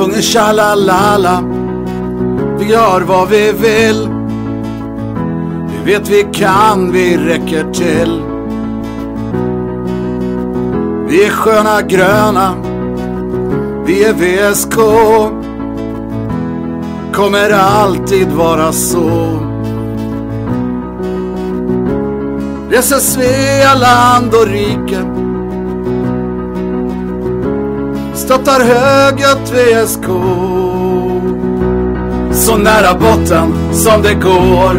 sjunger tja-la-la-la. Vi gör vad vi vill. Vi vet vi kan, vi räcker till. Vi är sköna gröna. Vi är VSK. Kommer alltid vara så. Reser Svealand och riken. Stöttar högljutt VSK Så nära botten som det går.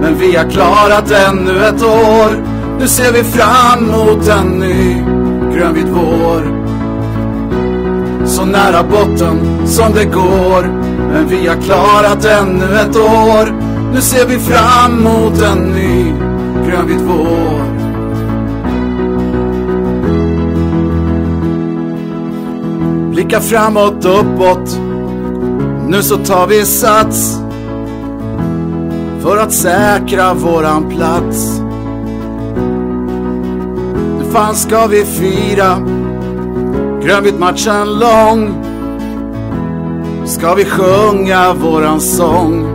Men vi har klarat ännu ett år. Nu ser vi fram mot en ny grönvit vår. Så nära botten som det går. Men vi har klarat ännu ett år. Nu ser vi fram mot en ny grönvit vår. Blicka framåt, uppåt. Nu så tar vi sats För att säkra våran plats. Nu fan ska vi fira Grönvitt-matchen lång. Ska vi sjunga våran sång?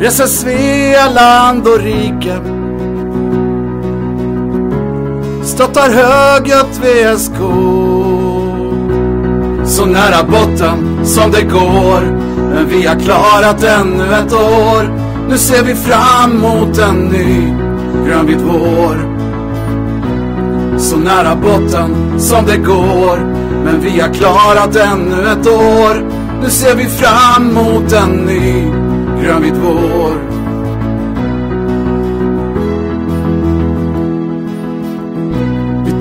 Reser Svealand och rike. Stöttar högljutt VSK Så nära botten som det går. Men vi har klarat ännu ett år. Nu ser vi fram mot en ny grönvit vår. Så nära botten som det går. Men vi har klarat ännu ett år. Nu ser vi fram mot en ny grönvit vår.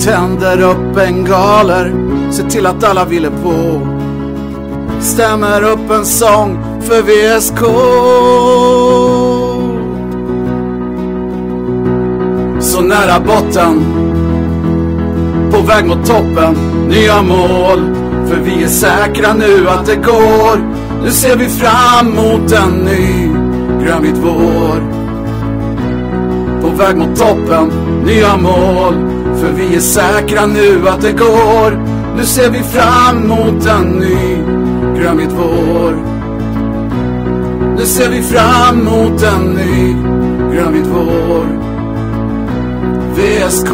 Tänder upp bengaler ser till att alla ville på Stämmer upp en sång för VSK Så nära botten På väg mot toppen Nya mål. För vi är säkra nu att det går. Nu ser vi fram mot en ny grönvit vår. På väg mot toppen, nya mål. För vi är säkra nu att det går. Nu ser vi fram mot en ny grönvit vår. Nu ser vi fram mot en ny grönvit vår. VSK